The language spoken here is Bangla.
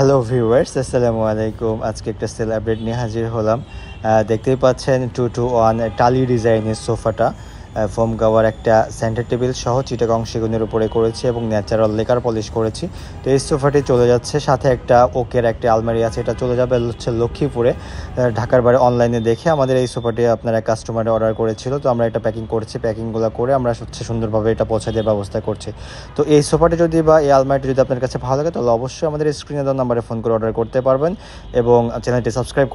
হ্যালো ভিউয়ার্স আসসালামু আলাইকুম আজকে একটা সেল আপডেট নিয়ে হাজির হলাম। দেখতেই পাচ্ছেন টু টু ওয়ান টালি ডিজাইনের সোফাটা। ফোম গাওয়ার একটা সেন্টার টেবিল সহ চিটাগং সেগুনের উপরে করেছি এবং ন্যাচারাল লেকার পলিশ করেছি। তো এই সোফাটি চলে যাচ্ছে, সাথে একটা ওকের একটা আলমারি আছে, এটা চলে যাবে হচ্ছে লক্ষ্মীপুরে। ঢাকার বাইরে অনলাইনে দেখে আমাদের এই সোফাটি আপনারা কাস্টমারে অর্ডার করেছিল। তো আমরা এটা প্যাকিং করছি প্যাকিংগুলো করে আমরা হচ্ছে সুন্দরভাবে এটা পৌঁছে দেওয়ার ব্যবস্থা করছি। তো এই সোফাটি যদি বা এই আলমারিটি যদি আপনার কাছে ভালো লাগে, তাহলে অবশ্যই আমাদের স্ক্রিনে দেওয়া নাম্বারে ফোন করে অর্ডার করতে পারবেন এবং চ্যানেলটি সাবস্ক্রাইব